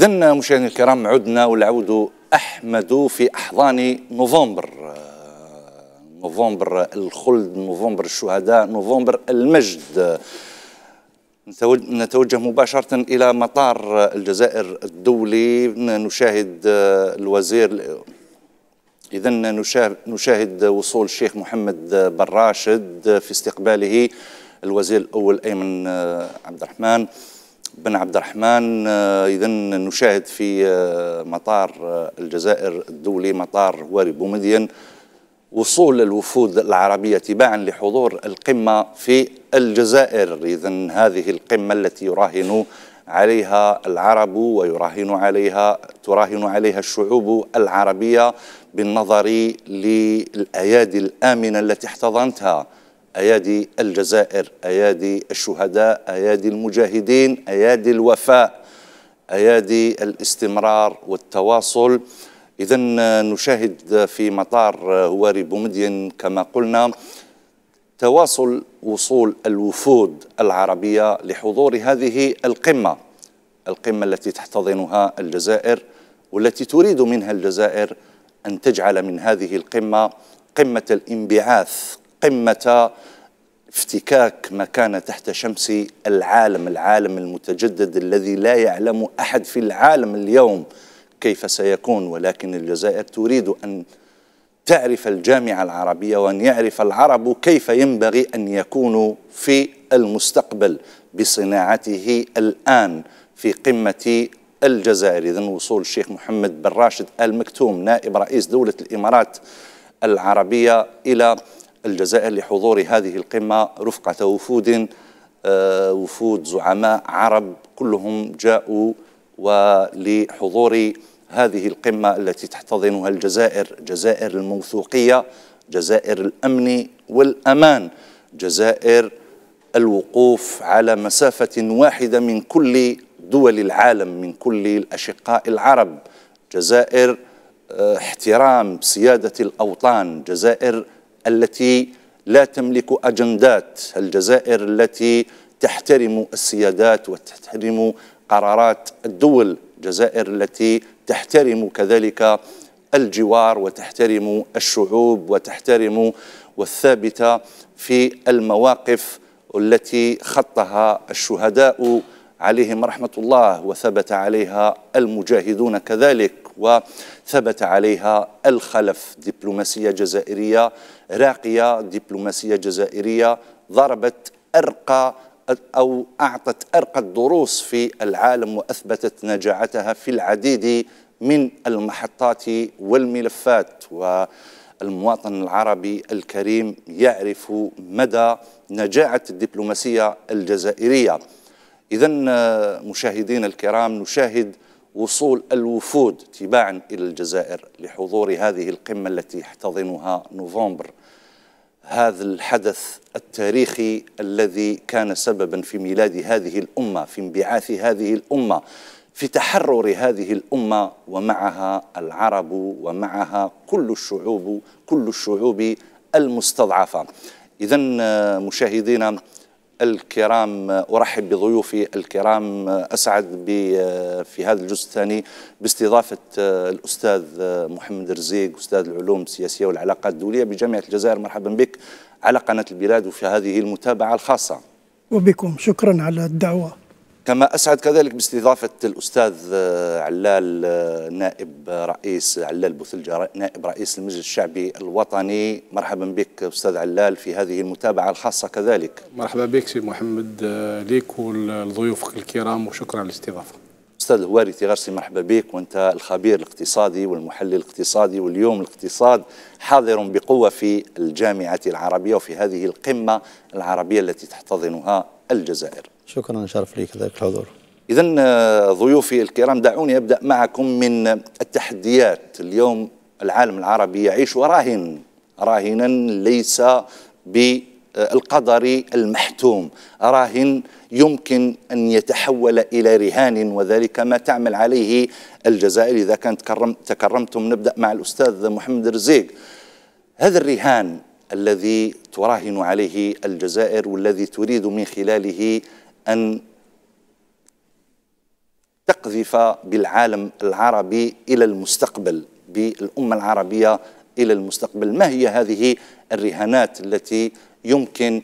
إذا مشاهدينا الكرام عدنا والعود أحمد في أحضان نوفمبر نوفمبر الخلد نوفمبر الشهداء نوفمبر المجد. نتوجه مباشرة إلى مطار الجزائر الدولي. نشاهد الوزير إذا نشاهد وصول الشيخ محمد بن راشد في استقباله الوزير الأول أيمن عبد الرحمن. بن عبد الرحمن إذا نشاهد في مطار الجزائر الدولي مطار هواري بومدين وصول الوفود العربية تباعا لحضور القمة في الجزائر. إذا هذه القمة التي يراهن عليها العرب ويراهن عليها تراهن عليها الشعوب العربية بالنظر للأيادي الآمنة التي احتضنتها. أيادي الجزائر أيادي الشهداء أيادي المجاهدين أيادي الوفاء أيادي الاستمرار والتواصل. إذا نشاهد في مطار هواري بومدين كما قلنا تواصل وصول الوفود العربية لحضور هذه القمة القمة التي تحتضنها الجزائر والتي تريد منها الجزائر أن تجعل من هذه القمة قمة الانبعاث قمة افتكاك ما كان تحت شمس العالم العالم المتجدد الذي لا يعلم أحد في العالم اليوم كيف سيكون. ولكن الجزائر تريد أن تعرف الجامعة العربية وأن يعرف العرب كيف ينبغي أن يكونوا في المستقبل بصناعته الآن في قمة الجزائر. إذن وصول الشيخ محمد بن راشد آل مكتوم نائب رئيس دولة الإمارات العربية إلى الجزائر لحضور هذه القمة رفقة وفود آه، وفود زعماء عرب كلهم جاءوا ولحضور هذه القمة التي تحتضنها الجزائر جزائر الموثوقية جزائر الأمن والأمان جزائر الوقوف على مسافة واحدة من كل دول العالم من كل الأشقاء العرب جزائر آه، احترام سيادة الأوطان جزائر التي لا تملك أجندات الجزائر التي تحترم السيادات وتحترم قرارات الدول الجزائر التي تحترم كذلك الجوار وتحترم الشعوب وتحترم والثابته في المواقف التي خطها الشهداء عليهم رحمة الله وثبت عليها المجاهدون كذلك وثبت عليها الخلف دبلوماسية جزائرية راقية دبلوماسية جزائرية ضربت أرقى أو أعطت أرقى الدروس في العالم وأثبتت نجاعتها في العديد من المحطات والملفات. والمواطن العربي الكريم يعرف مدى نجاعة الدبلوماسية الجزائرية. إذا مشاهدينا الكرام نشاهد وصول الوفود تباعا إلى الجزائر لحضور هذه القمة التي يحتضنها نوفمبر. هذا الحدث التاريخي الذي كان سببا في ميلاد هذه الأمة في انبعاث هذه الأمة في تحرر هذه الأمة ومعها العرب ومعها كل الشعوب كل الشعوب المستضعفة. اذا مشاهدينا الكرام أرحب بضيوفي الكرام أسعد في هذا الجزء الثاني باستضافة الأستاذ محمد رزيق أستاذ العلوم السياسية والعلاقات الدولية بجامعة الجزائر. مرحبا بك على قناة البلاد وفي هذه المتابعة الخاصة. وبكم. شكرا على الدعوة. كما أسعد كذلك باستضافة الأستاذ علال نائب رئيس علال بوثلجة نائب رئيس المجلس الشعبي الوطني. مرحبا بك أستاذ علال في هذه المتابعة الخاصة كذلك. مرحبا بك سي محمد ليك ولضيوفك الكرام وشكرا على الاستضافة. أستاذ الهواري تيغرسي مرحبا بك وأنت الخبير الاقتصادي والمحلل الاقتصادي واليوم الاقتصاد حاضر بقوة في الجامعة العربية وفي هذه القمة العربية التي تحتضنها الجزائر. شكرا شرف لي كذلك الحضور. إذا آه، ضيوفي الكرام دعوني أبدأ معكم من التحديات. اليوم العالم العربي يعيش راهن. راهنا ليس بالقدر المحتوم. راهن يمكن أن يتحول إلى رهان وذلك ما تعمل عليه الجزائر. إذا كانت تكرمتم نبدأ مع الأستاذ محمد رزيق. هذا الرهان الذي تراهن عليه الجزائر والذي تريد من خلاله أن تقذف بالعالم العربي إلى المستقبل بالأمة العربية إلى المستقبل. ما هي هذه الرهانات التي يمكن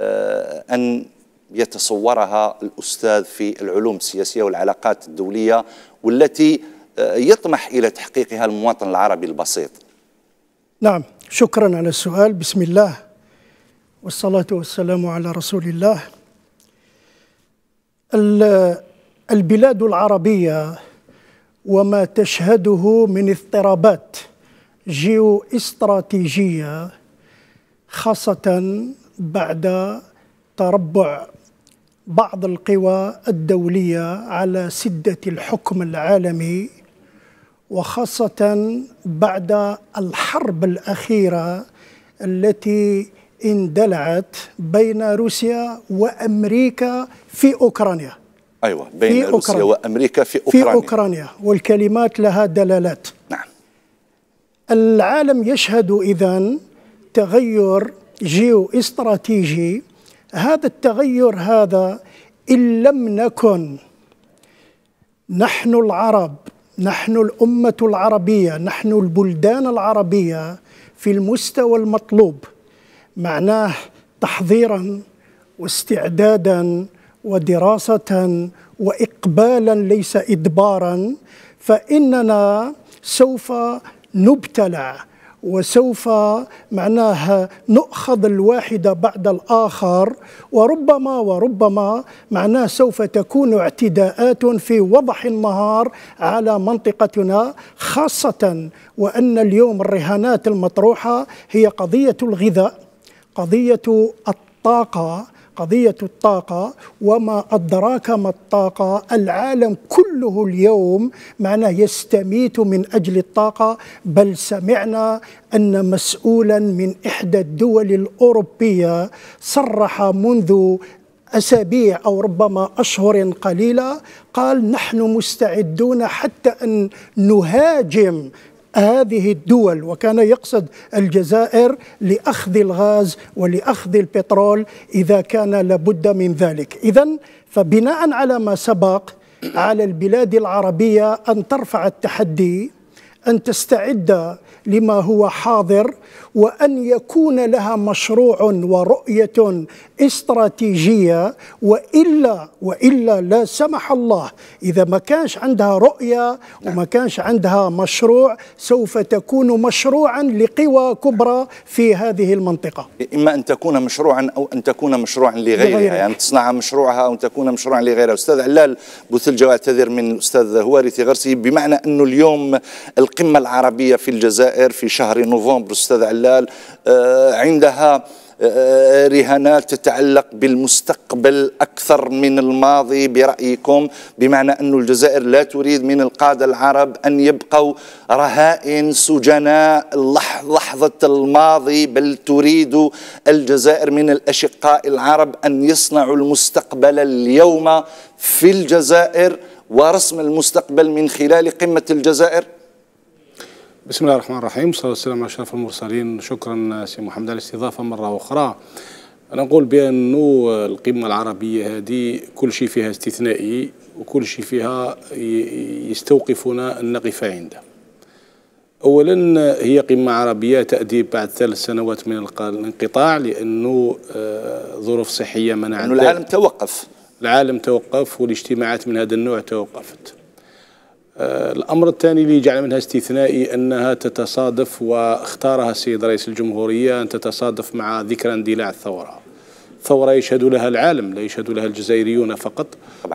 آه، أن يتصورها الأستاذ في العلوم السياسية والعلاقات الدولية والتي آه، يطمح إلى تحقيقها المواطن العربي البسيط؟ نعم شكرا على السؤال. بسم الله والصلاة والسلام على رسول الله. البلاد العربية وما تشهده من اضطرابات جيو استراتيجيه خاصة بعد تربع بعض القوى الدولية على سدة الحكم العالمي وخاصة بعد الحرب الأخيرة التي اندلعت بين روسيا وأمريكا في أوكرانيا. أيوه بين في روسيا أوكرانيا. وأمريكا في اوكرانيا في أوكرانيا. والكلمات لها دلالات. نعم. العالم يشهد اذا تغير جيو استراتيجي هذا التغير هذا إن لم نكن نحن العرب نحن الأمة العربية نحن البلدان العربية في المستوى المطلوب. معناه تحضيرا واستعدادا ودراسة واقبالا ليس ادبارا فإننا سوف نبتلع وسوف معناها نؤخذ الواحد بعد الآخر وربما وربما معناه سوف تكون اعتداءات في وضح النهار على منطقتنا خاصة وأن اليوم الرهانات المطروحة هي قضية الغذاء. قضية الطاقة قضية الطاقة وما أدراك ما الطاقة. العالم كله اليوم معناه يستميت من أجل الطاقة. بل سمعنا أن مسؤولا من إحدى الدول الأوروبية صرح منذ أسابيع أو ربما أشهر قليلة قال نحن مستعدون حتى أن نهاجم هذه الدول وكان يقصد الجزائر لأخذ الغاز ولأخذ البترول إذا كان لابد من ذلك. اذا فبناء على ما سبق على البلاد العربية أن ترفع التحدي أن تستعد لما هو حاضر وأن يكون لها مشروع ورؤية استراتيجية وإلا وإلا لا سمح الله. إذا ما كانش عندها رؤية وما كانش عندها مشروع سوف تكون مشروعا لقوى كبرى في هذه المنطقة. إما أن تكون مشروعا أو أن تكون مشروعا لغيرها. يعني تصنع مشروعها أو تكون مشروعا لغيرها. أستاذ علال بوثلجه اعتذر من الاستاذ هواري ثغرسي بمعنى انه اليوم القمة العربية في الجزائر في شهر نوفمبر أستاذ علال آه، عندها آه، رهانات تتعلق بالمستقبل أكثر من الماضي برأيكم بمعنى أن الجزائر لا تريد من القادة العرب أن يبقوا رهائن سجناء لحظة الماضي بل تريد الجزائر من الأشقاء العرب أن يصنعوا المستقبل اليوم في الجزائر ورسم المستقبل من خلال قمة الجزائر. بسم الله الرحمن الرحيم. والصلاة والسلام على أشرف المرسلين. شكرا سي محمد. على الاستضافة مرة أخرى أنا نقول بأن القمة العربية هذه كل شيء فيها استثنائي وكل شيء فيها يستوقفنا أن نقف عنده. أولا هي قمة عربية تأتي بعد ثلاث سنوات من الانقطاع لأنه آه، ظروف صحية منعت. العالم توقف. العالم توقف والاجتماعات من هذا النوع توقفت. الأمر الثاني اللي جعل منها استثنائي أنها تتصادف واختارها السيد رئيس الجمهورية أن تتصادف مع ذكرى اندلاع الثورة. ثورة يشهد لها العالم لا يشهد لها الجزائريون فقط.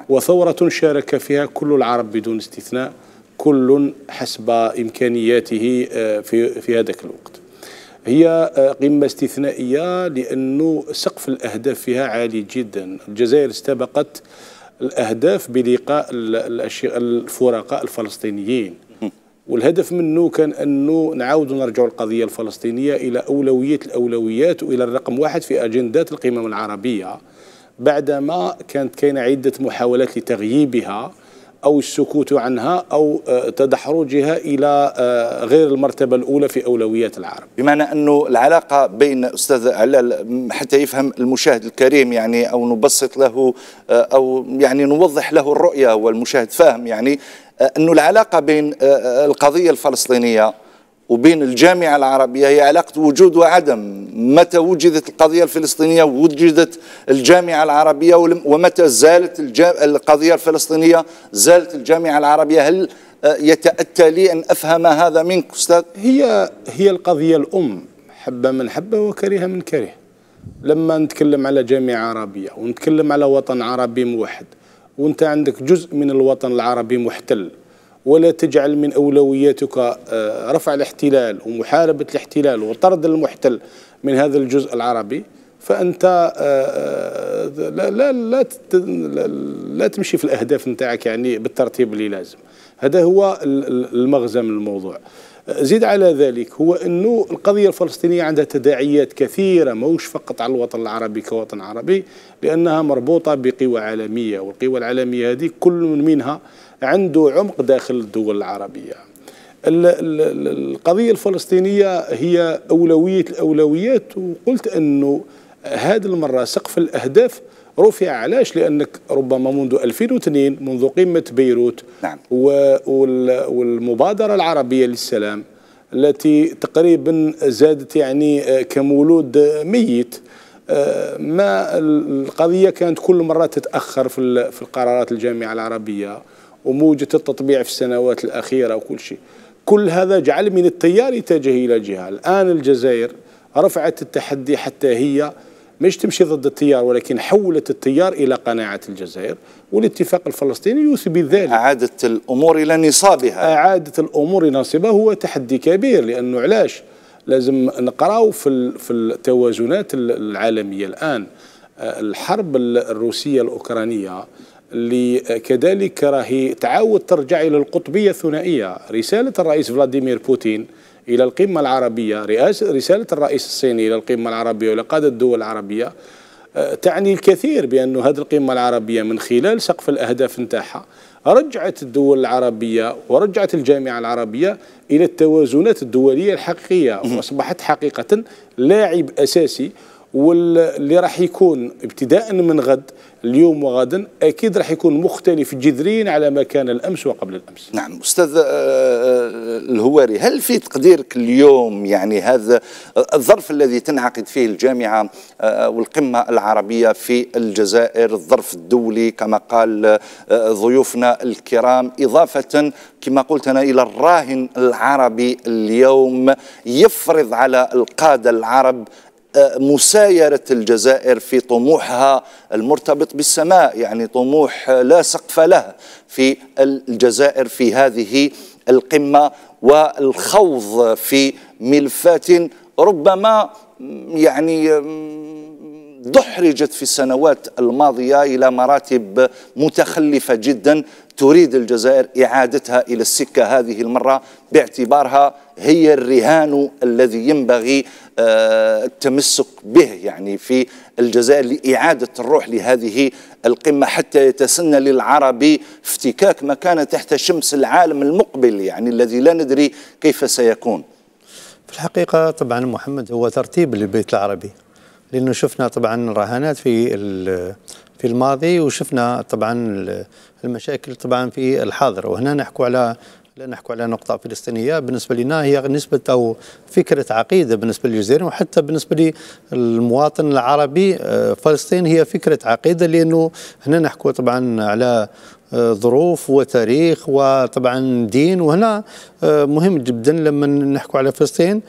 وثورة شارك فيها كل العرب بدون استثناء كل حسب إمكانياته آه، في في هذاك الوقت. هي آه، قمة استثنائية لأنه سقف الأهداف فيها عالي جدا. الجزائر استبقت الأهداف بلقاء الفرقاء الفلسطينيين. والهدف منه كان أنه نعاود نرجع القضية الفلسطينية إلى أولوية الأولويات وإلى الرقم واحد في أجندات القمم العربية بعدما كانت كاينة عدة محاولات لتغييبها. أو السكوت عنها أو آه، تدحرجها إلى آه، غير المرتبة الأولى في أولويات العرب. بمعنى أنه العلاقة بين أستاذ علال حتى يفهم المشاهد الكريم يعني أو نبسط له آه، أو يعني نوضح له الرؤية والمشاهد فاهم يعني أنه العلاقة بين القضية الفلسطينية وبين الجامعة العربية هي علاقة وجود وعدم. متى وجدت القضية الفلسطينية وجدت الجامعة العربية ومتى زالت القضية الفلسطينية زالت الجامعة العربية؟ هل آه، يتأتى لي أن أفهم هذا منك أستاذ؟ هي هي القضية الأم حب من حب وكره من كره. لما نتكلم على جامعة عربية ونتكلم على وطن عربي موحد وانت عندك جزء من الوطن العربي محتل. ولا تجعل من أولوياتك آه، رفع الاحتلال ومحاربة الاحتلال وطرد المحتل من هذا الجزء العربي. فأنت آه، آه، لا لا لا, لا تمشي في الأهداف نتاعك يعني بالترتيب اللي لازم. هذا هو المغزى من الموضوع. زيد على ذلك هو أنه القضية الفلسطينية عندها تداعيات كثيرة موش فقط على الوطن العربي كوطن عربي لأنها مربوطة بقوى عالمية والقوى العالمية هذه كل منها عنده عمق داخل الدول العربية. القضية الفلسطينية هي أولوية الأولويات وقلت أنه هذه المرة سقف الأهداف رفع. علاش؟ لأنك ربما منذ 2002 منذ قمة بيروت نعم. والمبادرة العربية للسلام التي تقريبا زادت يعني كمولود ميت. ما القضية كانت كل مرة تتأخر في القرارات الجامعة العربية. وموجة التطبيع في السنوات الأخيرة وكل شيء. كل هذا جعل من التيار يتجه إلى جهة. الآن الجزائر رفعت التحدي حتى هي مش تمشي ضد التيار ولكن حولت التيار إلى قناعة الجزائر والاتفاق الفلسطيني يثبت ذلك أعادت الأمور إلى نصابها. أعادت الأمور إلى نصابها هو تحدي كبير لأنه علاش؟ لازم نقراو في في التوازنات العالمية. الآن الحرب الروسية الأوكرانية كذلك راهي تعاود ترجع إلى القطبية الثنائية. رسالة الرئيس فلاديمير بوتين إلى القمة العربية. رسالة الرئيس الصيني إلى القمة العربية وإلى قادة الدول العربية آه، تعني الكثير بأن هذه القمة العربية من خلال سقف الأهداف نتاعها رجعت الدول العربية ورجعت الجامعة العربية إلى التوازنات الدولية الحقيقية. وأصبحت حقيقة لاعب أساسي واللي راح يكون ابتداء من غد اليوم وغدا أكيد راح يكون مختلف جذريا على ما كان الأمس وقبل الأمس. نعم أستاذ آه، آه، الهواري هل في تقديرك اليوم يعني هذا الظرف الذي تنعقد فيه الجامعة آه، والقمة العربية في الجزائر الظرف الدولي كما قال ضيوفنا الكرام إضافة كما قلت أنا إلى الراهن العربي اليوم يفرض على القادة العرب مسايرة الجزائر في طموحها المرتبط بالسماء يعني طموح لا سقف له في الجزائر في هذه القمة والخوض في ملفات ربما يعني دحرجت في السنوات الماضية إلى مراتب متخلفة جدا تريد الجزائر إعادتها إلى السكة هذه المرة باعتبارها هي الرهان الذي ينبغي التمسك به يعني في الجزائر لإعادة الروح لهذه القمة حتى يتسنى للعرب افتكاك مكانه تحت شمس العالم المقبل يعني الذي لا ندري كيف سيكون. في الحقيقة طبعا محمد هو ترتيب للبيت العربي. لأنه شفنا طبعا رهانات في في الماضي وشفنا طبعا المشاكل طبعا في الحاضر. وهنا نحكو على لا نحكو على نقطة فلسطينية. بالنسبة لنا هي نسبة أو فكرة عقيدة بالنسبة للجزائر وحتى بالنسبة للمواطن العربي آه، فلسطين هي فكرة عقيدة لأنه هنا نحكو طبعا على آه، ظروف وتاريخ وطبعا دين. وهنا آه، مهم جدا لما نحكو على فلسطين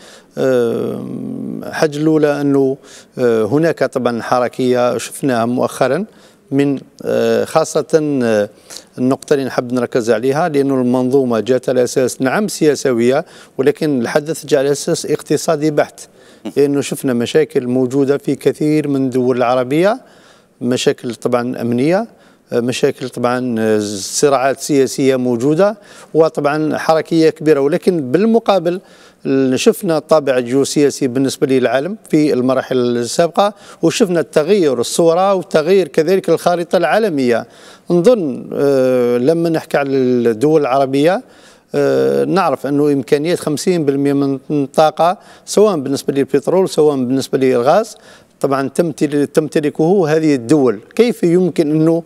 حاجة الأولى أنه هناك طبعا حركية شفناها مؤخرا. من آه، خاصة آه، النقطة اللي نحب نركز عليها لأن المنظومة جاءت على أساس نعم سياسوية ولكن الحدث جاء على أساس اقتصادي بحت. لأنه شفنا مشاكل موجودة في كثير من الدول العربية مشاكل طبعا أمنية آه، مشاكل طبعا صراعات سياسية موجودة وطبعا حركية كبيرة ولكن بالمقابل شفنا الطابع الجيوسياسي بالنسبة للعالم في المراحل السابقة وشفنا التغير الصورة والتغير كذلك الخارطة العالمية. نظن آه، لما نحكي على الدول العربية آه، نعرف أنه إمكانيات 50% من الطاقه سواء بالنسبة للبترول سواء بالنسبة للغاز طبعا تمتلكه هذه الدول. كيف يمكن أنه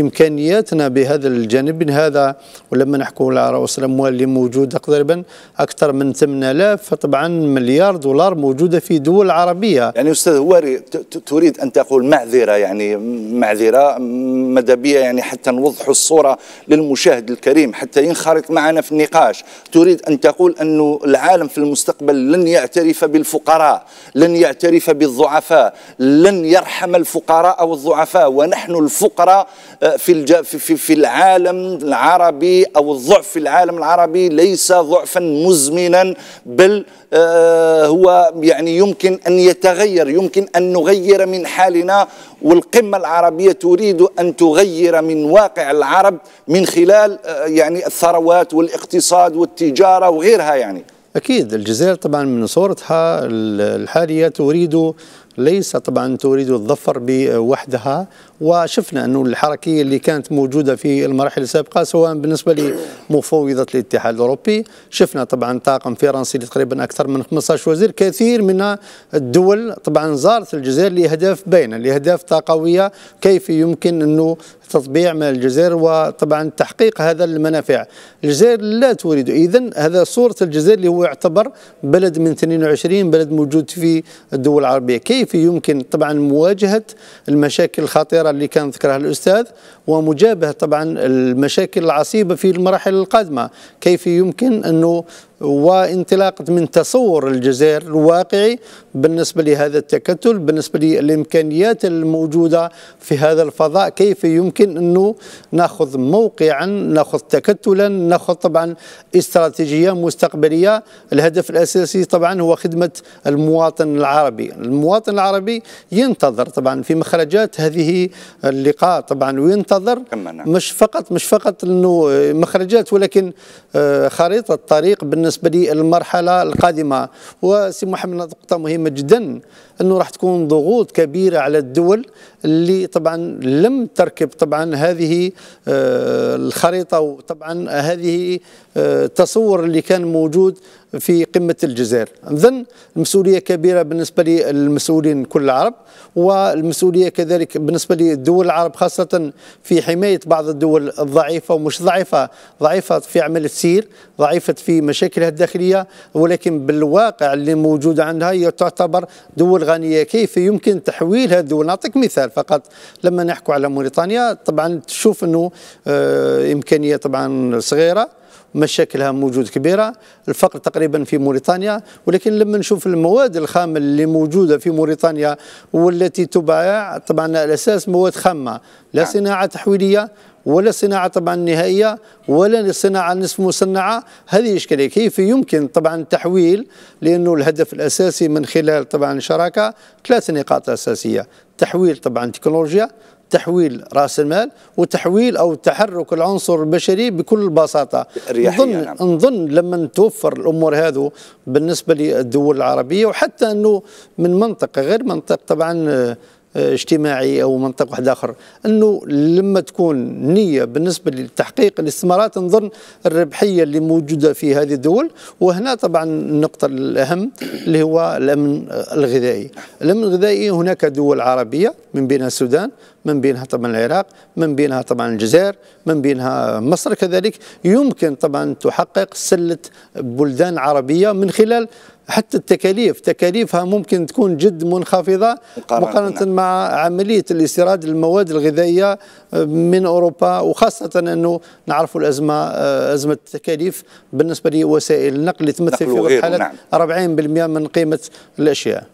إمكانياتنا بهذا الجانب. هذا ولما نحكوا على رأس الأموال اللي موجودة تقريبا أكثر من 8000 فطبعا مليار دولار موجودة في دول عربية. يعني أستاذ هواري تريد أن تقول معذرة يعني معذرة مدبية يعني حتى نوضح الصورة للمشاهد الكريم حتى ينخرط معنا في النقاش. تريد أن تقول أن العالم في المستقبل لن يعترف بالفقراء لن يعترف بالضعفاء لن يرحم الفقراء أو الضعفاء ونحن الفقراء في, في, العالم العربي أو الضعف في العالم العربي ليس ضعفا مزمنا بل آه، هو يعني يمكن أن يتغير يمكن أن نغير من حالنا والقمة العربية تريد أن تغير من واقع العرب من خلال آه، يعني الثروات والاقتصاد والتجارة وغيرها يعني. أكيد الجزائر طبعا من صورتها الحالية تريد ليس طبعا تريد الظفر بوحدها وشفنا أنه الحركية اللي كانت موجودة في المراحل السابقة سواء بالنسبة لمفوضة الاتحاد الأوروبي شفنا طبعا طاقم فرنسي تقريبا أكثر من 15 وزير كثير من الدول طبعا زارت الجزائر لأهداف باينة لأهداف طاقوية كيف يمكن أنه تطبيع من الجزائر وطبعا تحقيق هذا المنافع. الجزائر لا تريد إذا هذا صورة الجزائر اللي هو يعتبر بلد من 22 بلد موجود في الدول العربية. كيف يمكن طبعا مواجهة المشاكل الخطيرة اللي كان ذكرها الأستاذ ومجابهة طبعا المشاكل العصيبة في المراحل القادمة. كيف يمكن أنه وانطلاقة من تصور الجزائر الواقعي بالنسبة لهذا التكتل بالنسبة للإمكانيات الموجودة في هذا الفضاء كيف يمكن أنه نأخذ موقعا نأخذ تكتلا نأخذ طبعا استراتيجية مستقبلية الهدف الأساسي طبعا هو خدمة المواطن العربي المواطن العربي ينتظر طبعا في مخرجات هذه اللقاء طبعا وينتظر نعم. مش فقط مش فقط أنه مخرجات ولكن آه، خريطة طريق بالنسبة بالنسبة للمرحله القادمة. وسي محمد نقطة مهمة جدا. أنه راح تكون ضغوط كبيرة على الدول اللي طبعا لم تركب طبعا هذه آه، الخريطة وطبعا هذه آه، التصور اللي كان موجود في قمة الجزائر. إذن المسؤولية كبيرة بالنسبة للمسؤولين كل العرب والمسؤولية كذلك بالنسبة للدول العرب خاصة في حماية بعض الدول الضعيفة ومش ضعيفة ضعيفة في عمل السير ضعيفة في مشاكلها الداخلية ولكن بالواقع اللي موجود عندها تعتبر دول غنية كيف يمكن تحويل هذه؟ الدول نعطيك مثال فقط. لما نحكي على موريتانيا طبعا تشوف أنه آه إمكانية طبعا صغيرة مشاكلها موجود كبيرة الفقر تقريبا في موريتانيا. ولكن لما نشوف المواد الخام اللي موجودة في موريتانيا والتي تباع طبعا الأساس مواد خامة لا نعم. صناعة تحويلية ولا صناعة طبعا نهائية ولا صناعة نصف مصنعة. هذه إشكالية. كيف يمكن طبعا تحويل؟ لأنه الهدف الأساسي من خلال طبعا الشراكة ثلاث نقاط أساسية. تحويل طبعا تكنولوجيا تحويل رأس المال وتحويل أو تحرك العنصر البشري بكل بساطة. نظن نعم. نظن لما توفر الأمور هذو بالنسبة للدول العربية وحتى أنه من منطقة غير منطق طبعا اجتماعي أو منطق واحد آخر. إنه لما تكون نية بالنسبة لتحقيق الاستثمارات نظن الربحية اللي موجودة في هذه الدول. وهنا طبعا النقطة الأهم اللي هو الأمن الغذائي. الأمن الغذائي هناك دول عربية من بينها السودان من بينها طبعا العراق من بينها طبعا الجزائر من بينها مصر كذلك. يمكن طبعا تحقق سلة بلدان عربية من خلال حتى التكاليف تكاليفها ممكن تكون جد منخفضة مقارنة. مع عملية الاستيراد المواد الغذائية آه، من أوروبا وخاصة أنه نعرف الأزمة آه، أزمة التكاليف بالنسبة لوسائل النقل تمثل في حالة نعم. 40% من قيمة الأشياء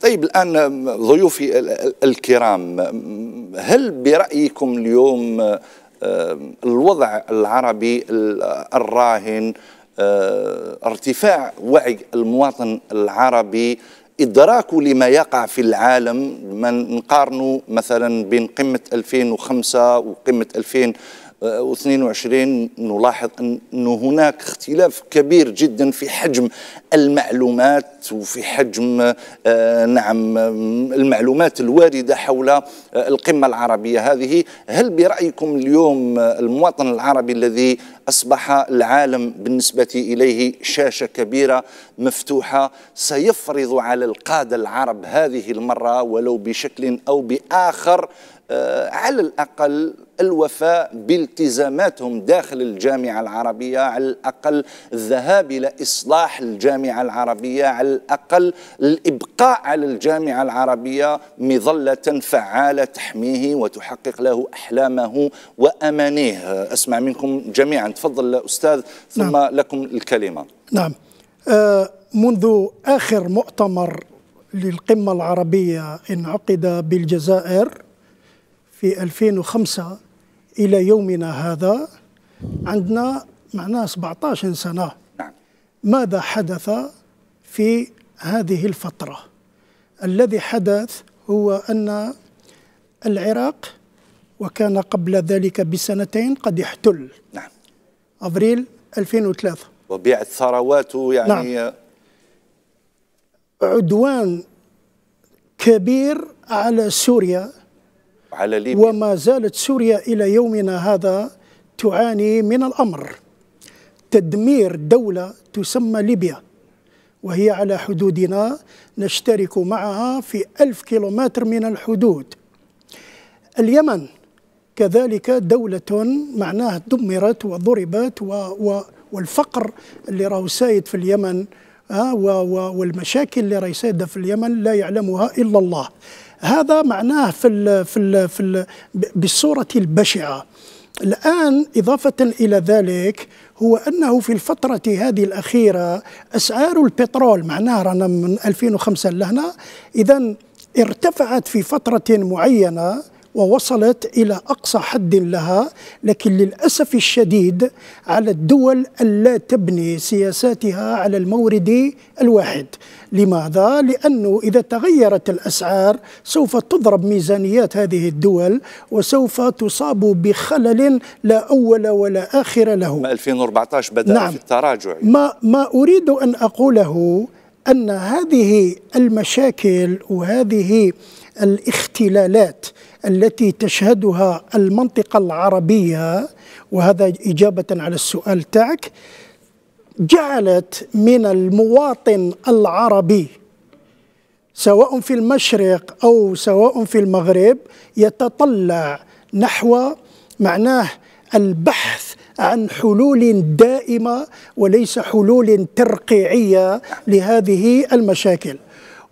طيب الآن ضيوفي الكرام هل برأيكم اليوم آه، الوضع العربي الراهن آه، ارتفاع وعي المواطن العربي إدراكه لما يقع في العالم من نقارنه مثلا بين قمة 2005 وقمة 2000 و22 نلاحظ أن هناك اختلاف كبير جدا في حجم المعلومات وفي حجم آه، نعم المعلومات الواردة حول آه، القمة العربية. هذه هل برأيكم اليوم المواطن العربي الذي أصبح العالم بالنسبة إليه شاشة كبيرة مفتوحة سيفرض على القادة العرب هذه المرة ولو بشكل أو بآخر آه، على الأقل الوفاء بالتزاماتهم داخل الجامعة العربية على الأقل الذهاب إلى إصلاح الجامعة العربية على الأقل الإبقاء على الجامعة العربية مظلة فعالة تحميه وتحقق له أحلامه وأمانيه. أسمع منكم جميعا. تفضل أستاذ ثم نعم. لكم الكلمة. نعم. آه منذ آخر مؤتمر للقمة العربية انعقد بالجزائر في 2005 إلى يومنا هذا عندنا معناه 17 سنة. نعم. ماذا حدث في هذه الفترة؟ الذي حدث هو أن العراق وكان قبل ذلك بسنتين قد احتل. نعم. أبريل 2003 وبيع الثروات يعني نعم. عدوان كبير على سوريا على ليبيا. وما زالت سوريا إلى يومنا هذا تعاني من الأمر. تدمير دولة تسمى ليبيا وهي على حدودنا نشترك معها في ألف كيلومتر من الحدود. اليمن كذلك دولة معناها دمرت وضربت و و والفقر اللي راه سايد في اليمن آه والمشاكل اللي راهي سايده في اليمن لا يعلمها إلا الله. هذا معناه في ال في ال في ال بالصورة البشعة. الآن إضافة إلى ذلك هو أنه في الفترة هذه الأخيرة أسعار البترول معناها رانا من 2005 لهنا إذا ارتفعت في فترة معينة ووصلت إلى أقصى حد لها لكن للأسف الشديد على الدول الا تبني سياساتها على المورد الواحد. لماذا؟ لأنه إذا تغيرت الأسعار سوف تضرب ميزانيات هذه الدول وسوف تصاب بخلل لا أول ولا آخر له. 2014 بدأ نعم. في التراجع. ما ما أريد أن أقوله أن هذه المشاكل وهذه الاختلالات التي تشهدها المنطقة العربية وهذا إجابة على السؤال تاعك جعلت من المواطن العربي سواء في المشرق أو سواء في المغرب يتطلع نحو معناه البحث عن حلول دائمة وليس حلول ترقيعية لهذه المشاكل.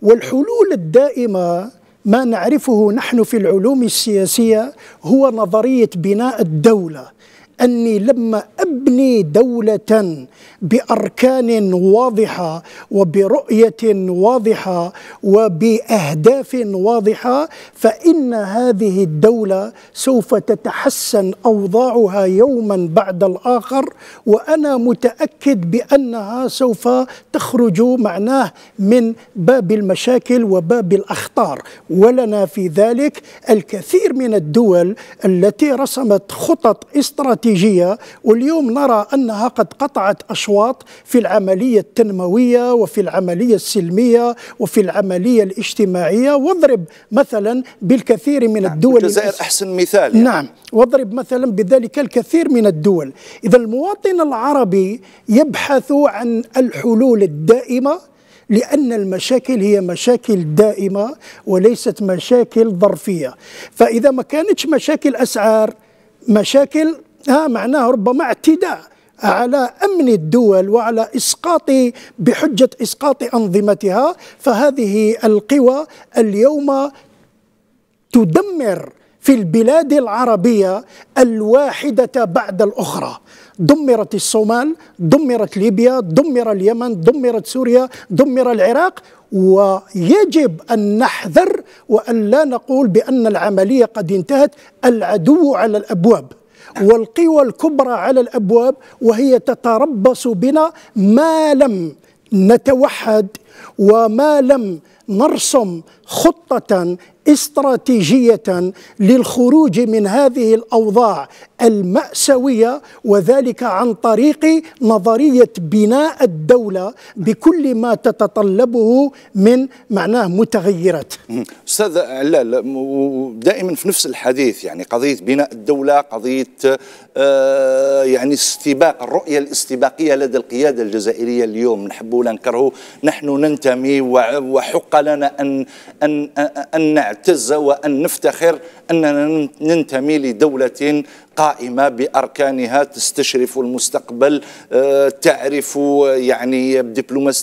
والحلول الدائمة ما نعرفه نحن في العلوم السياسية هو نظرية بناء الدولة. أني لما أبني دولة بأركان واضحة وبرؤية واضحة وبأهداف واضحة فإن هذه الدولة سوف تتحسن أوضاعها يوما بعد الآخر وأنا متأكد بأنها سوف تخرج معناه من باب المشاكل وباب الأخطار. ولنا في ذلك الكثير من الدول التي رسمت خطط استراتيجية واليوم نرى أنها قد قطعت اشواط في العملية التنموية وفي العملية السلمية وفي العملية الاجتماعية. واضرب مثلا بالكثير من نعم الدول الجزائر أحسن مثال يعني. نعم واضرب مثلا بذلك الكثير من الدول. إذا المواطن العربي يبحث عن الحلول الدائمة لأن المشاكل هي مشاكل دائمة وليست مشاكل ظرفية. فإذا ما كانتش مشاكل أسعار مشاكل ها معناه ربما اعتداء. على أمن الدول وعلى إسقاط بحجة إسقاط أنظمتها فهذه القوى اليوم تدمر في البلاد العربية الواحدة بعد الأخرى. دمرت الصومال دمرت ليبيا دمر اليمن دمرت سوريا دمر العراق ويجب أن نحذر وأن لا نقول بأن العملية قد انتهت العدو على الأبواب. والقوى الكبرى على الأبواب وهي تتربص بنا ما لم نتوحد وما لم نرسم خطة استراتيجية للخروج من هذه الأوضاع المأساوية وذلك عن طريق نظرية بناء الدولة بكل ما تتطلبه من معناه متغيرات. أستاذ علال دائما في نفس الحديث يعني قضية بناء الدولة قضية آه يعني استباق الرؤية الاستباقية لدى القيادة الجزائرية اليوم نحب ولا نكرهه نحن ننتمي وحق لنا أن أن أن نعتز وان نفتخر اننا ننتمي لدولة قائمة بأركانها تستشرف المستقبل آه، تعرف يعني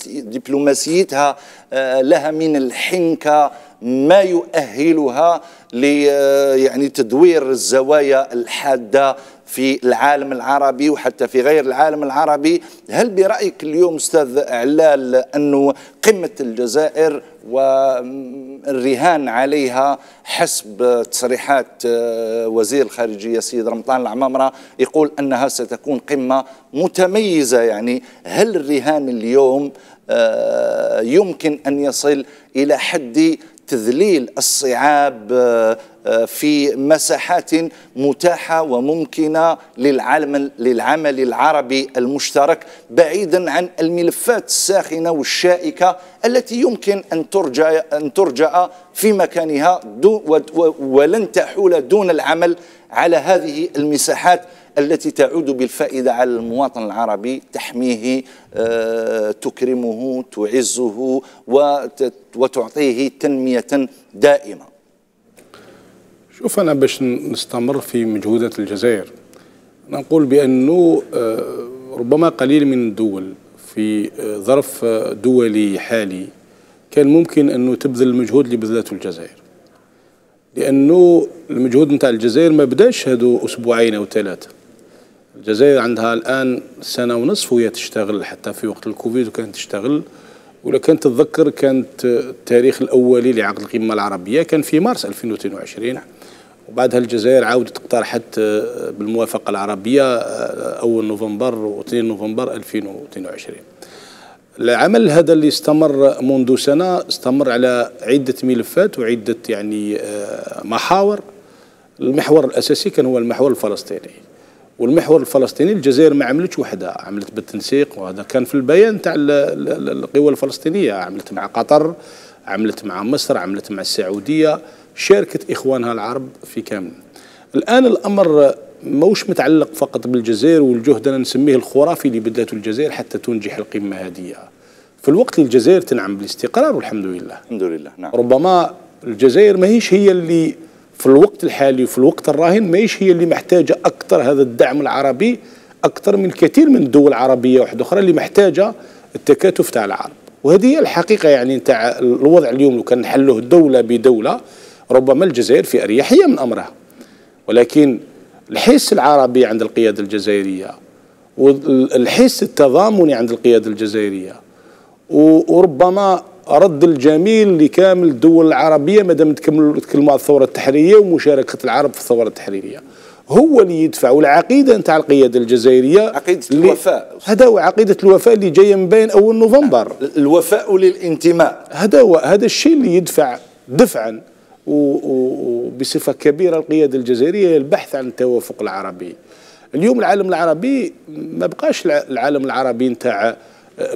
دبلوماسيتها آه، لها من الحنكة ما يؤهلها ل آه، يعني تدوير الزوايا الحادة في العالم العربي وحتى في غير العالم العربي. هل برأيك اليوم أستاذ علال أنه قمة الجزائر والرهان عليها حسب تصريحات آه، وزير الخارجية سيد رمضان العمامرة يقول أنها ستكون قمة متميزة يعني. هل الرهان اليوم آه، يمكن أن يصل إلى حد تذليل الصعاب آه، في مساحات متاحة وممكنة للعالم للعمل العربي المشترك بعيدا عن الملفات الساخنة والشائكة التي يمكن أن ترجع أن ترجع في مكانها ولن تحول دون العمل على هذه المساحات التي تعود بالفائدة على المواطن العربي تحميه آه، تكرمه تعزه وتعطيه تنمية دائمة. شوف أنا باش نستمر في مجهودات الجزائر. نقول بأنه آه، ربما قليل من الدول في آه، ظرف دولي حالي كان ممكن أنه تبذل المجهود اللي بذلته الجزائر. لأنه المجهود نتاع الجزائر ما بداش هادو أسبوعين أو ثلاثة. الجزائر عندها الآن سنة ونصف وهي تشتغل حتى في وقت الكوفيد وكانت تشتغل. ولا كانت تتذكر كانت التاريخ الأولي لعقد القمة العربية كان في مارس 2022 وبعدها الجزائر عاودت اقترحت بالموافقة العربية أول نوفمبر و 2 نوفمبر 2022 العمل هذا اللي استمر منذ سنة استمر على عدة ملفات وعدة يعني محاور. المحور الأساسي كان هو المحور الفلسطيني. والمحور الفلسطيني الجزائر ما عملتش وحدها عملت بالتنسيق وهذا كان في البيان تاع القوى الفلسطينية. عملت مع قطر عملت مع مصر عملت مع السعودية. شاركت إخوانها العرب في كامل. الآن الأمر موش متعلق فقط بالجزائر والجهد أنا نسميه الخرافي اللي بداته الجزائر حتى تنجح القمة هذه. في الوقت اللي الجزائر تنعم بالاستقرار والحمد لله. الحمد لله نعم. ربما الجزائر ماهيش هي اللي في الوقت الحالي وفي الوقت الراهن ماهيش هي اللي محتاجة أكثر هذا الدعم العربي أكثر من كثير من الدول العربية واحدة أخرى اللي محتاجة التكاتف تاع العرب. وهذه هي الحقيقة يعني تاع الوضع اليوم لو كان نحله دولة بدولة. ربما الجزائر في أريحية من أمرها. ولكن الحس العربي عند القيادة الجزائرية والحس التضامني عند القيادة الجزائرية وربما رد الجميل لكامل الدول العربية ما دام تكملوا تكلموا على الثورة التحريرية ومشاركة العرب في الثورة التحريرية. هو اللي يدفع والعقيدة نتاع القيادة الجزائرية عقيدة الوفاء. هذا هو عقيدة الوفاء اللي جاية من بين أول نوفمبر. الوفاء للانتماء. هذا هو هذا الشيء اللي يدفع دفعا وبصفة كبيرة القيادة الجزائرية البحث عن التوافق العربي. اليوم العالم العربي ما بقاش العالم العربي نتاع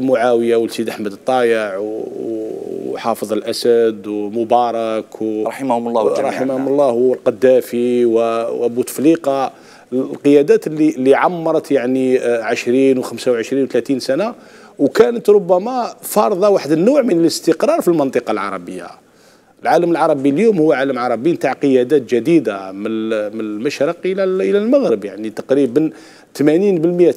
معاوية والسيد أحمد الطايع وحافظ الأسد ومبارك و رحمهم الله جميعا. رحمهم الله والقذافي وأبو تفليقة. القيادات اللي اللي عمرت يعني 20 و25 و30 سنة وكانت ربما فارضه واحد النوع من الاستقرار في المنطقة العربية. العالم العربي اليوم هو عالم عربي نتاع قيادات جديدة من المشرق إلى إلى المغرب يعني تقريبا 80% 90%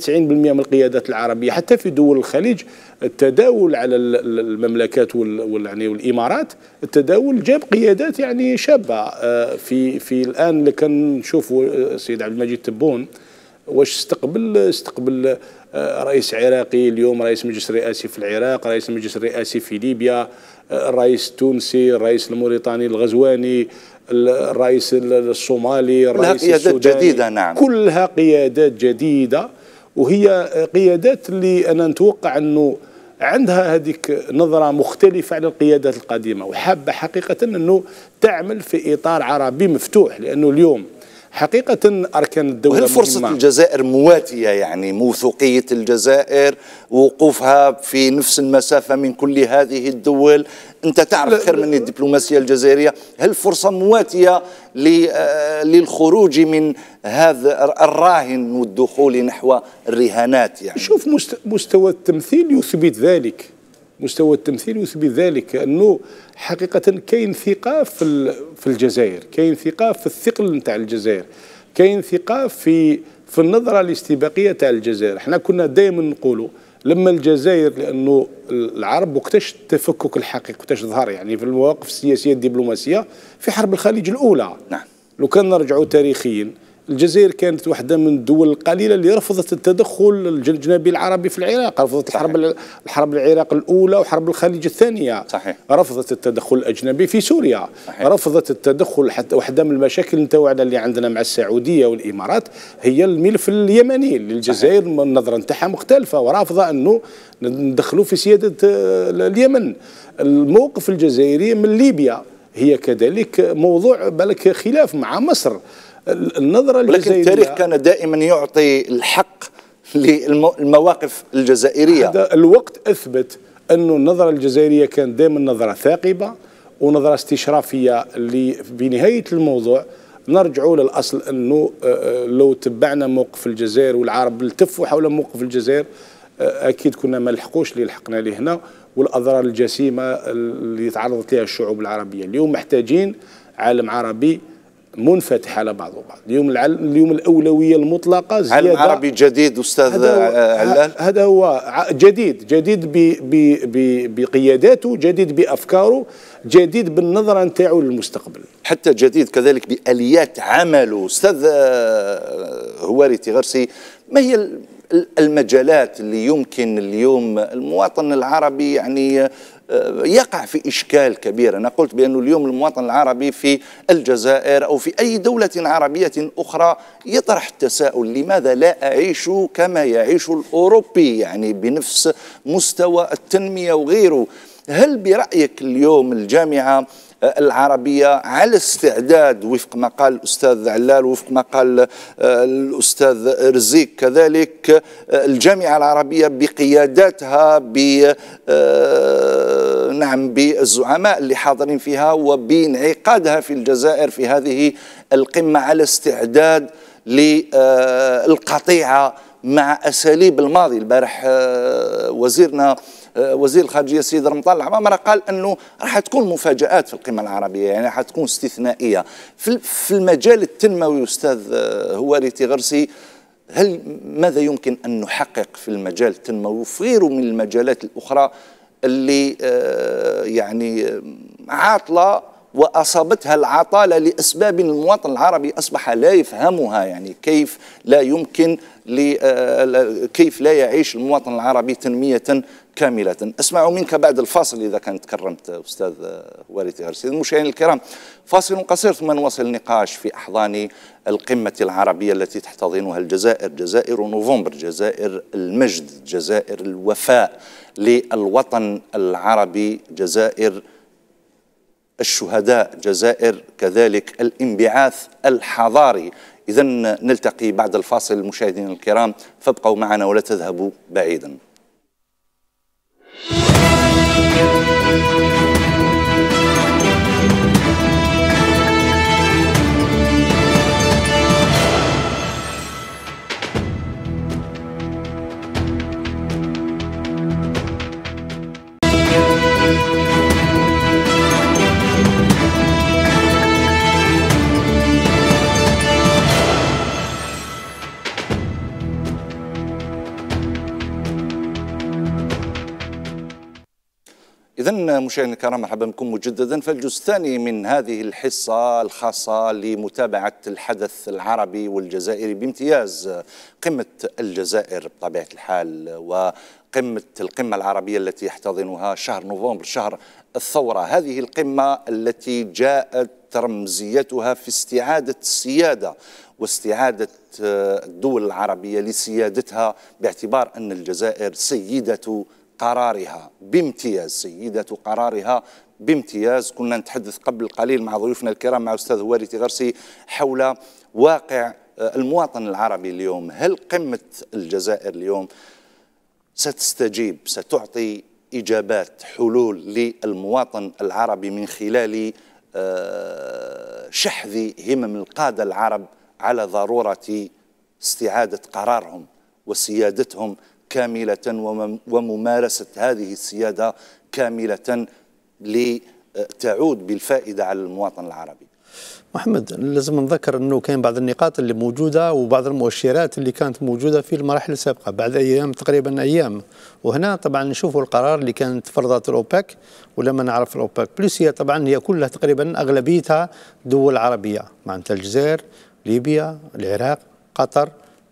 من القيادات العربية. حتى في دول الخليج التداول على المملكات وال يعني والإمارات التداول جاب قيادات يعني شابة. آه، في في الآن اللي كنشوفوا السيد عبد المجيد تبون واش استقبل استقبل آه، رئيس عراقي اليوم رئيس مجلس رئاسي في العراق رئيس المجلس الرئاسي في ليبيا. آه، الرئيس التونسي الرئيس الموريتاني الغزواني الرئيس الصومالي الرئيس كلها قيادات جديدة نعم. كلها قيادات جديدة وهي قيادات اللي أنا نتوقع أنه عندها هذيك نظرة مختلفة على القيادات القديمة وحابة حقيقة أنه تعمل في إطار عربي مفتوح لأنه اليوم حقيقة أركان الدولة وهل فرصة مهمة. الجزائر مواتية يعني؟ موثوقية الجزائر وقوفها في نفس المسافة من كل هذه الدول. أنت تعرف خير من الدبلوماسية الجزائرية. هل فرصة مواتية آه، للخروج من هذا الراهن والدخول نحو الرهانات يعني؟ شوف مستوى التمثيل يثبت ذلك. مستوى التمثيل يثبت ذلك أنه حقيقة كاين ثقة في في الجزائر كاين ثقة في الثقل نتاع الجزائر كاين ثقة في في النظرة الاستباقية تاع الجزائر. إحنا كنا دائما نقولوا لما الجزائر لأنه العرب وقتاش التفكك الحقيقي وقتاش ظهر يعني في المواقف السياسية الدبلوماسية في حرب الخليج الأولى. نعم. لو كان نرجعوا تاريخيا الجزائر كانت واحدة من الدول القليلة اللي رفضت التدخل الأجنبي العربي في العراق رفضت صحيح. الحرب الحرب العراق الأولى وحرب الخليج الثانية صحيح. رفضت التدخل الأجنبي في سوريا صحيح. رفضت التدخل حتى واحدة من المشاكل نتاعنا اللي عندنا مع السعودية والإمارات هي الملف اليمني للجزائر النظرة نتاعها مختلفة ورافضة أنه ندخلوا في سيادة اليمن الموقف الجزائري من ليبيا هي كذلك موضوع بالك خلاف مع مصر النظرة الجزائرية ولكن التاريخ كان دائما يعطي الحق للمواقف الجزائرية. هذا الوقت أثبت أن النظرة الجزائرية كانت دائما نظرة ثاقبة ونظرة استشرافية اللي بنهاية الموضوع نرجعوا للأصل أنه آه، آه، لو تبعنا موقف الجزائر والعرب التفوا حول موقف الجزائر آه، أكيد كنا ما لحقوش اللي لحقنا له هنا والأضرار الجسيمة اللي تعرضت لها الشعوب العربية. اليوم محتاجين عالم عربي منفتح على بعض البعض اليوم اليوم الأولوية المطلقة زيادة. علم عربي جديد أستاذ علال؟ هذا هو جديد جديد بقياداته جديد بأفكاره جديد بالنظرة نتاعو للمستقبل. حتى جديد كذلك بآليات عمله. أستاذ آه، هواري تغرسي ما هي المجالات اللي يمكن اليوم المواطن العربي يعني آه، يقع في إشكال كبير. أنا قلت بأن اليوم المواطن العربي في الجزائر أو في أي دولة عربية أخرى يطرح التساؤل لماذا لا أعيش كما يعيش الأوروبي؟ يعني بنفس مستوى التنمية وغيره. هل برأيك اليوم الجامعة العربية على استعداد وفق ما قال الأستاذ علال وفق ما قال آه، الأستاذ رزيق كذلك آه، الجامعة العربية بقياداتها ب آه، نعم بالزعماء اللي حاضرين فيها وبانعقادها في الجزائر في هذه القمة على استعداد للقطيعة مع أساليب الماضي. البارح وزيرنا وزير الخارجية السيد رمضان العمامره قال أنه راح تكون مفاجآت في القمة العربية يعني راح تكون استثنائية. في المجال التنموي أستاذ آه، هواري تغرسي هل ماذا يمكن أن نحقق في المجال التنموي وفي غيره من المجالات الأخرى اللي آه، يعني عاطلة وأصابتها العطالة لأسباب المواطن العربي أصبح لا يفهمها؟ يعني كيف لا يمكن كيف لا يعيش المواطن العربي تنمية كاملة. أسمع منك بعد الفاصل إذا كنت كرمت أستاذ والدي غرسي المشاهدين الكرام فاصل قصير ثم نواصل النقاش في أحضان القمة العربية التي تحتضنها الجزائر جزائر نوفمبر جزائر المجد جزائر الوفاء للوطن العربي جزائر الشهداء جزائر كذلك الانبعاث الحضاري. إذا نلتقي بعد الفاصل مشاهدينا الكرام فابقوا معنا ولا تذهبوا بعيدا. Thank you. إذا مشاهدينا الكرام مرحبا بكم مجددا. في الجزء الثاني من هذه الحصة الخاصة لمتابعة الحدث العربي والجزائري بامتياز قمة الجزائر بطبيعة الحال وقمة القمة العربية التي يحتضنها شهر نوفمبر شهر الثورة. هذه القمة التي جاءت رمزيتها في استعادة السيادة واستعادة الدول العربية لسيادتها باعتبار أن الجزائر سيدة قرارها بامتياز سيدة قرارها بامتياز. كنا نتحدث قبل قليل مع ضيوفنا الكرام مع أستاذ واري تغرسي حول واقع آه، المواطن العربي اليوم. هل قمة الجزائر اليوم ستستجيب ستعطي إجابات حلول للمواطن العربي من خلال آه، شحذ همم القادة العرب على ضرورة استعادة قرارهم وسيادتهم كاملة وممارسة هذه السيادة كاملة لتعود بالفائدة على المواطن العربي. محمد لازم نذكر أنه كاين بعض النقاط اللي موجودة وبعض المؤشرات اللي كانت موجودة في المراحل السابقة بعد أيام تقريبا أيام. وهنا طبعا نشوفوا القرار اللي كانت فرضت الاوبك ولما نعرف الاوبك بلس هي طبعا هي كلها تقريبا أغلبيتها دول عربية معناتها الجزائر ليبيا العراق قطر.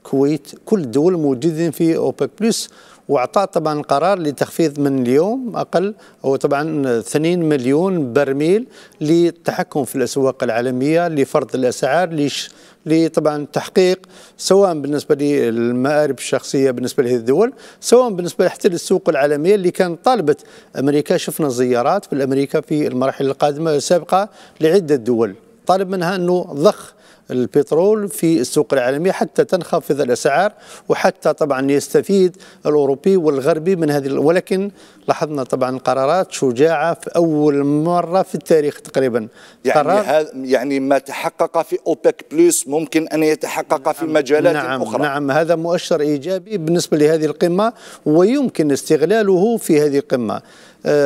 الكويت كل الدول موجودين في أوبك بلس. وأعطى طبعا قرار لتخفيض من اليوم أقل أو طبعا 2 مليون برميل للتحكم في الأسواق العالمية لفرض الأسعار ليش لطبعا تحقيق سواء بالنسبة للمآرب الشخصية بالنسبة لهذه الدول سواء بالنسبة حتى للسوق العالمية اللي كانت طالبت أمريكا شفنا زيارات في أمريكا في المراحل القادمة السابقة لعدة دول. طالب منها أنه ضخ البترول في السوق العالمية حتى تنخفض الأسعار وحتى طبعا يستفيد الأوروبي والغربي من هذه ولكن لاحظنا طبعا قرارات شجاعة في أول مرة في التاريخ تقريبا. يعني هذا يعني ما تحقق في أوبك بلس ممكن أن يتحقق في مجالات نعم أخرى. نعم. هذا مؤشر إيجابي بالنسبة لهذه القمة ويمكن استغلاله في هذه القمة. آه،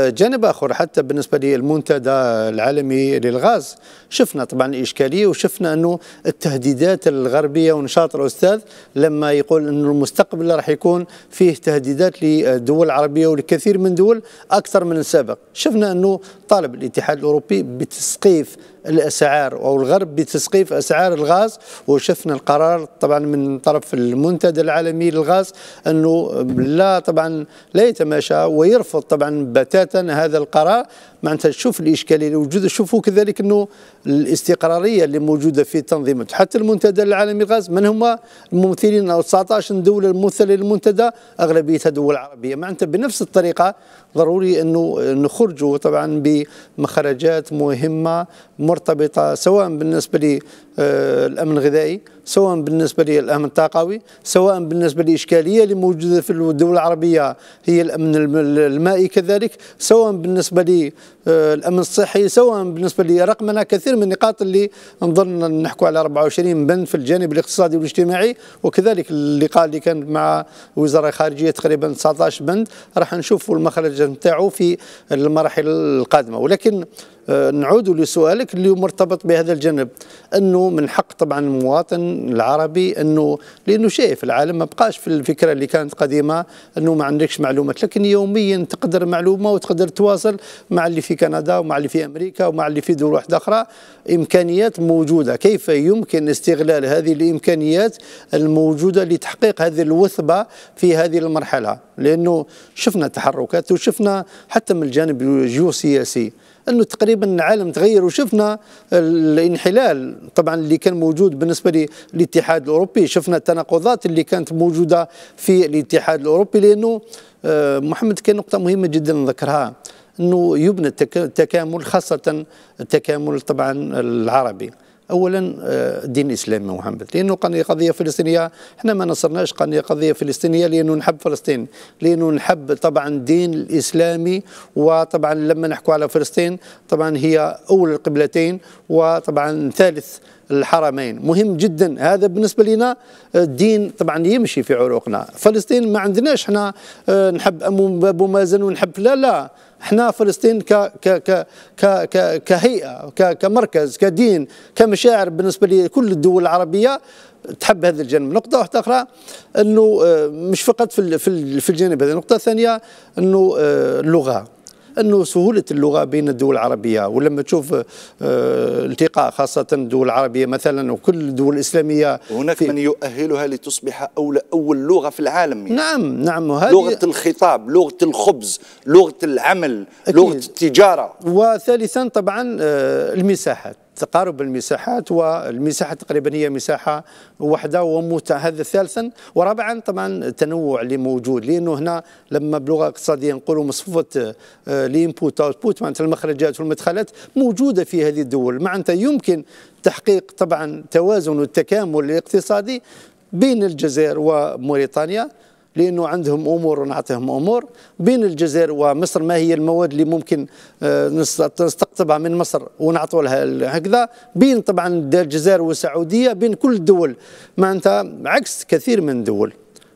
جانب آخر حتى بالنسبة للمنتدى العالمي للغاز شفنا طبعا إشكالية وشفنا أنه التهديدات الغربية ونشاط الأستاذ لما يقول انه المستقبل راح يكون فيه تهديدات للدول العربيه ولكثير من دول أكثر من السابق. شفنا أنه طالب الاتحاد الأوروبي بتسقيف الأسعار أو الغرب بتسقيف أسعار الغاز. وشفنا القرار طبعا من طرف المنتدى العالمي للغاز أنه لا طبعا لا يتماشى ويرفض طبعا بتاتا هذا القرار. معناتها تشوف الإشكالية اللي موجودة شوفوا كذلك إنه الاستقرارية اللي موجودة في تنظيمه حتى المنتدى العالمي للغاز من هم؟ الممثلين أو 19 دولة الممثلة للمنتدى أغلبيتها دول عربية. معناتها بنفس الطريقة ضروري إنه نخرجوا طبعا بمخرجات مهمة مرتبطة سواء بالنسبة للأمن الغذائي سواء بالنسبة للأمن الطاقوي سواء بالنسبة للإشكالية اللي موجودة في الدول العربية هي الأمن المائي كذلك سواء بالنسبة للأمن الصحي سواء بالنسبة لرقمنا كثير من النقاط اللي نظن نحكوا على 24 بند في الجانب الاقتصادي والاجتماعي وكذلك اللقاء اللي كان مع وزارة الخارجية تقريبا 19 بند راح نشوفوا المخرج نتاعو في المراحل القادمة. ولكن آه، نعود لسؤالك اللي مرتبط بهذا الجانب أنه من حق طبعا المواطن العربي أنه لأنه شايف العالم ما بقاش في الفكرة اللي كانت قديمة أنه ما عندكش معلومات لكن يوميا تقدر معلومة وتقدر تواصل مع اللي في كندا ومع اللي في أمريكا ومع اللي في دول واحدة أخرى إمكانيات موجودة. كيف يمكن استغلال هذه الإمكانيات الموجودة لتحقيق هذه الوثبة في هذه المرحلة؟ لأنه شفنا تحركات وشفنا حتى من الجانب الجيوسياسي أنه تقريبا العالم تغير وشفنا الانحلال. طبعا اللي كان موجود بالنسبة للاتحاد الأوروبي شفنا التناقضات اللي كانت موجودة في الاتحاد الأوروبي لأنه آه، محمد كان نقطة مهمة جدا نذكرها. إنه يبنى التكامل خاصة التكامل طبعا العربي. اولا آه، الدين الإسلامي محمد. لأنه قضية فلسطينية إحنا ما نصرناش قضية فلسطينية لأنه نحب فلسطين. لأنه نحب طبعا الدين الإسلامي وطبعا لما نحكوا على فلسطين طبعا هي أول القبلتين وطبعا ثالث الحرمين. مهم جدا. هذا بالنسبة لنا الدين طبعا يمشي في عروقنا. فلسطين ما عندناش. إحنا آه، نحب أبو مازن ونحب لا لا إحنا فلسطين ك ك ك ك ك كهيئة ك كمركز كدين كمشاعر بالنسبة لكل الدول العربية تحب هذا الجانب نقطة واحدة أخرى أنه آه، مش فقط في الجانب هذا. النقطة الثانية أنه آه، اللغة. أنه سهولة اللغة بين الدول العربية ولما تشوف آه، التقاء خاصة الدول العربية مثلا وكل الدول الإسلامية هناك من يؤهلها لتصبح أول أول لغة في العالم يعني. نعم نعم وهذه لغة الخطاب لغة الخبز لغة العمل أكيد. لغة التجارة وثالثا طبعا آه، المساحات تقارب المساحات والمساحة تقريبا هي مساحة واحدة ومت هذا ثالثا. ورابعا طبعا التنوع اللي موجود لأنه هنا لما بلغة اقتصادية نقولوا مصفوفة ال input output معناتها المخرجات والمدخلات موجودة في هذه الدول. معناتها يمكن تحقيق طبعا توازن والتكامل الاقتصادي بين الجزائر وموريتانيا. لأنه عندهم أمور ونعطيهم أمور. بين الجزائر ومصر ما هي المواد اللي ممكن آه، نستقطبها من مصر ونعطوا لها هكذا. بين طبعا الجزائر والسعودية بين كل الدول. معناتها عكس كثير من الدول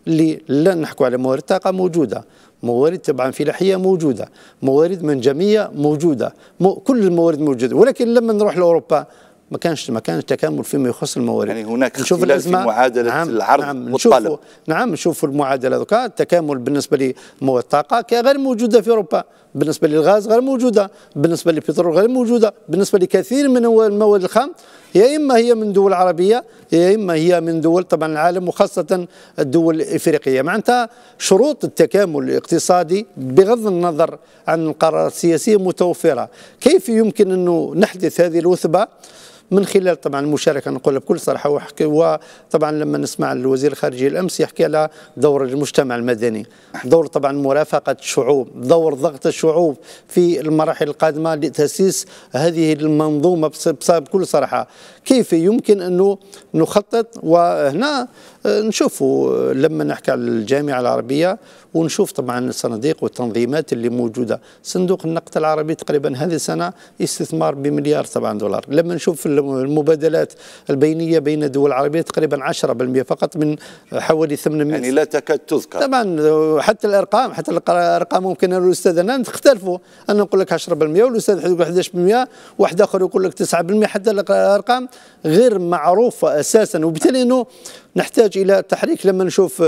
اللي لا نحكوا على موارد. طاقة موجودة. موارد طبعا فلاحية موجودة. موارد منجمية موجودة. مو كل الموارد موجودة. ولكن لما نروح لأوروبا ما كانش ما كانش تكامل فيما يخص الموارد. يعني هناك نشوف الازمه في معادلة نعم العرض نعم والطلب. نعم نشوف المعادلة. ذوك التكامل بالنسبة لمواد الطاقة غير موجودة في أوروبا. بالنسبة للغاز غير موجودة. بالنسبة للبترول غير موجودة. بالنسبة لكثير من المواد الخام يا إما هي من دول عربية يا إما هي من دول طبعا العالم وخاصة الدول الإفريقية. معناتها شروط التكامل الاقتصادي بغض النظر عن القرارات السياسية متوفرة. كيف يمكن أنه نحدث هذه الوثبة؟ من خلال طبعا المشاركة نقول بكل صراحة وطبعا لما نسمع الوزير الخارجية الأمس يحكي على دور المجتمع المدني دور طبعا مرافقة الشعوب دور ضغط الشعوب في المراحل القادمة لتأسيس هذه المنظومة بكل صراحة. كيف يمكن أنه نخطط؟ وهنا نشوفوا لما نحكي على الجامعة العربية ونشوف طبعا الصناديق والتنظيمات اللي موجودة. صندوق النقد العربي تقريبا هذه السنة استثمار بمليار طبعا دولار. لما نشوف المبادلات البينية بين الدول العربية تقريبا 10% فقط من حوالي 800 يعني لا تكاد تذكر. طبعا حتى الأرقام حتى الأرقام ممكن الأستاذ أنا تختلفوا. أنا نقول لك 10% والأستاذ يقول 11% واحد آخر يقول لك 9% حتى الأرقام غير معروفة أساسا. وبالتالي إنه نحتاج إلى تحريك لما نشوف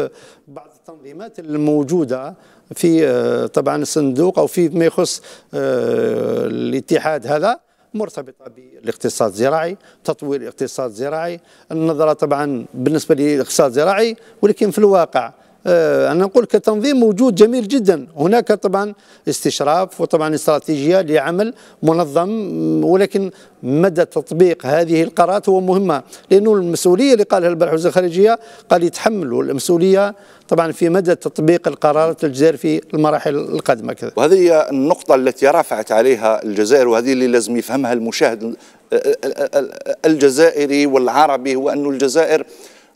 بعض التنظيمات الموجودة في آه، طبعا الصندوق أو في ما يخص آه، الاتحاد هذا مرتبطة بالاقتصاد الزراعي، تطوير الاقتصاد الزراعي، النظرة طبعا بالنسبة للاقتصاد الزراعي ولكن في الواقع أنا نقول كتنظيم موجود جميل جدا. هناك طبعا استشراف وطبعا استراتيجية لعمل منظم ولكن مدى تطبيق هذه القرارات هو مهمة لأنه المسؤولية اللي قالها البارح وزير الخارجية قال يتحملوا المسؤولية طبعا في مدى تطبيق القرارات الجزائر في المراحل القادمة كذا. وهذه هي النقطة التي رافعت عليها الجزائر وهذه اللي لازم يفهمها المشاهد الجزائري والعربي هو أن الجزائر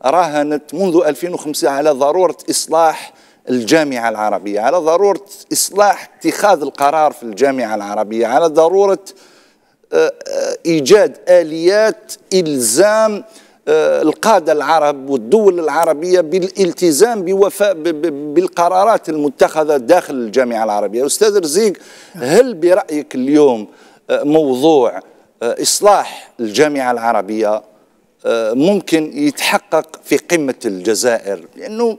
راهنت منذ 2005 على ضرورة إصلاح الجامعة العربية على ضرورة إصلاح اتخاذ القرار في الجامعة العربية على ضرورة آه، آه، إيجاد آليات إلزام آه، القادة العرب والدول العربية بالالتزام بوفاء بالقرارات المتخذة داخل الجامعة العربية. أستاذ رزيق هل برأيك اليوم موضوع إصلاح الجامعة العربية ممكن يتحقق في قمة الجزائر لأنه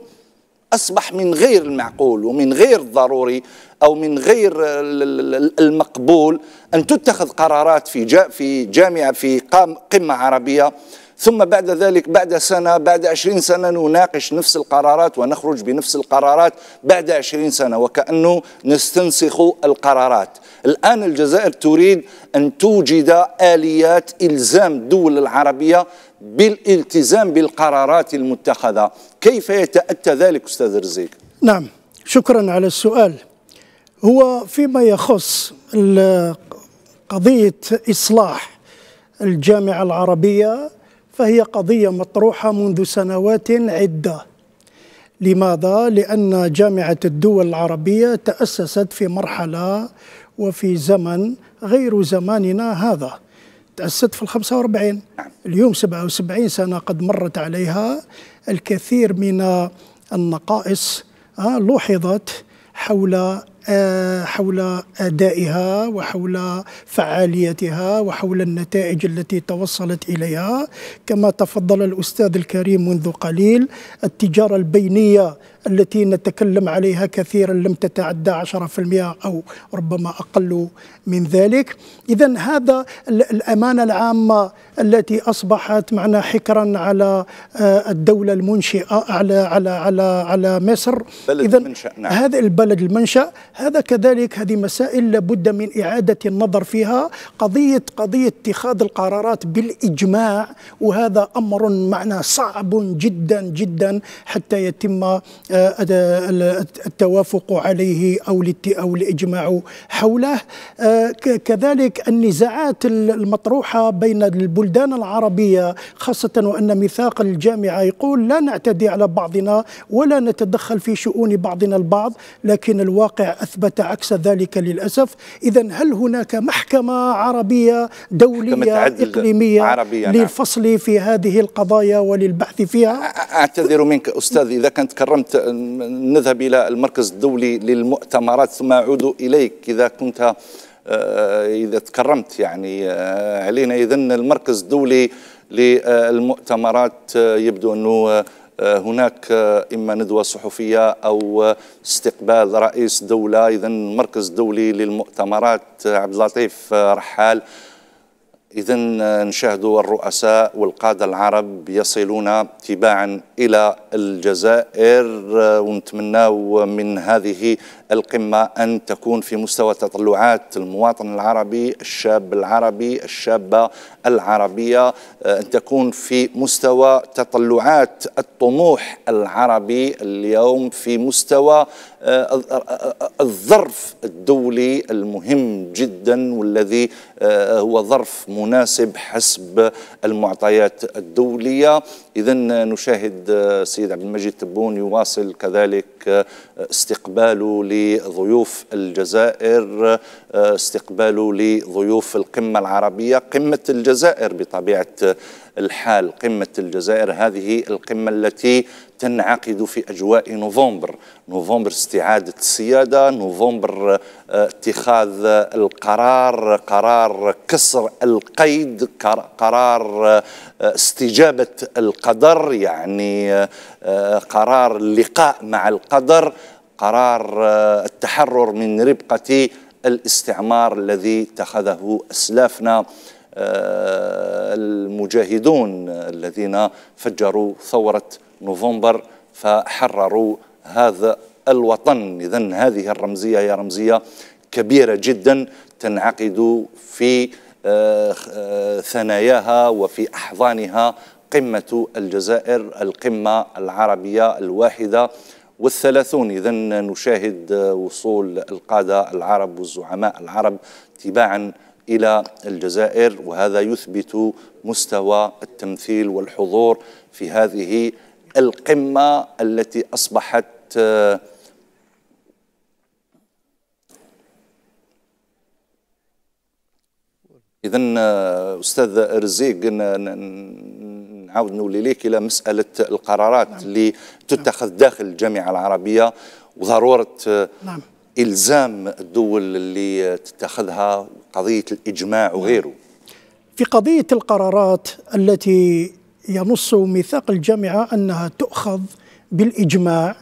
أصبح من غير المعقول ومن غير الضروري أو من غير المقبول أن تتخذ قرارات في في جامعة في قمة عربية. ثم بعد ذلك بعد سنة بعد عشرين سنة نناقش نفس القرارات ونخرج بنفس القرارات بعد عشرين سنة وكأنه نستنسخ القرارات. الآن الجزائر تريد أن توجد آليات إلزام الدول العربية بالالتزام بالقرارات المتخذة كيف يتأتى ذلك أستاذ رزيق؟ نعم شكرا على السؤال هو فيما يخص قضية إصلاح الجامعة العربية فهي قضية مطروحة منذ سنوات عدة لماذا؟ لأن جامعة الدول العربية تأسست في مرحلة وفي زمن غير زماننا هذا تأسست في الخمسة وأربعين. اليوم سبعة وسبعين سنة قد مرت عليها الكثير من النقائص آه، لوحظت حول آه، حول أدائها وحول فعاليتها وحول النتائج التي توصلت إليها. كما تفضل الأستاذ الكريم منذ قليل التجارة البينية التي نتكلم عليها كثيرا لم تتعدى 10% أو ربما أقل من ذلك. إذا هذا الأمانة العامة التي أصبحت معنا حكرا على آه، الدولة المنشئة على على على على مصر. إذا نعم. هذا البلد المنشأ هذا كذلك هذه مسائل لابد من إعادة النظر فيها. قضية قضية اتخاذ القرارات بالإجماع وهذا أمر معنا صعب جدا جدا حتى يتم التوافق عليه أو أو الإجماع حوله. آه، كذلك النزاعات المطروحة بين البلدان العربية خاصة وأن ميثاق الجامعة يقول لا نعتدي على بعضنا ولا نتدخل في شؤون بعضنا البعض لكن الواقع أثبت عكس ذلك للأسف. إذا هل هناك محكمة عربية دولية إقليمية عربية نعم. للفصل في هذه القضايا وللبحث فيها؟ أعتذر منك أستاذ إذا كنت كرمت نذهب إلى المركز الدولي للمؤتمرات ثم أعود إليك إذا كنت آه، إذا تكرمت يعني. آه، علينا إذن المركز الدولي للمؤتمرات آه، يبدو أنه هناك إما ندوة صحفية أو استقبال رئيس دولة. إذا المركز الدولي للمؤتمرات عبد اللطيف رحال. إذا نشاهد الرؤساء والقادة العرب يصلون تباعا إلى الجزائر ونتمنى من هذه القمة أن تكون في مستوى تطلعات المواطن العربي الشاب العربي الشابة العربية أن تكون في مستوى تطلعات الطموح العربي اليوم في مستوى الظرف الدولي المهم جدا والذي هو ظرف مناسب حسب المعطيات الدولية. إذا نشاهد السيد عبد المجيد تبون يواصل كذلك استقباله لضيوف الجزائر استقباله لضيوف القمة العربية قمة الجزائر بطبيعة الحال قمة الجزائر. هذه القمة التي تنعقد في أجواء نوفمبر. نوفمبر استعادة السيادة نوفمبر آه، اتخاذ القرار قرار كسر القيد قرار آه، استجابة القدر يعني آه، قرار اللقاء مع القدر قرار التحرر من ربقة الاستعمار الذي اتخذه أسلافنا المجاهدون الذين فجروا ثورة نوفمبر فحرروا هذا الوطن. إذا هذه الرمزية هي رمزية كبيرة جدا تنعقد في آه، آه، ثناياها وفي أحضانها قمة الجزائر القمة العربية الواحدة والثلاثون. إذا نشاهد وصول القادة العرب والزعماء العرب تباعا إلى الجزائر وهذا يثبت مستوى التمثيل والحضور في هذه القمة التي أصبحت إذا أستاذ رزيق نعاود نولي ليك إلى مسألة القرارات نعم. اللي تتخذ داخل الجامعة العربية وضرورة نعم. إلزام الدول اللي تتخذها قضية الإجماع نعم. وغيره في قضية القرارات التي ينص ميثاق الجامعة أنها تؤخذ بالإجماع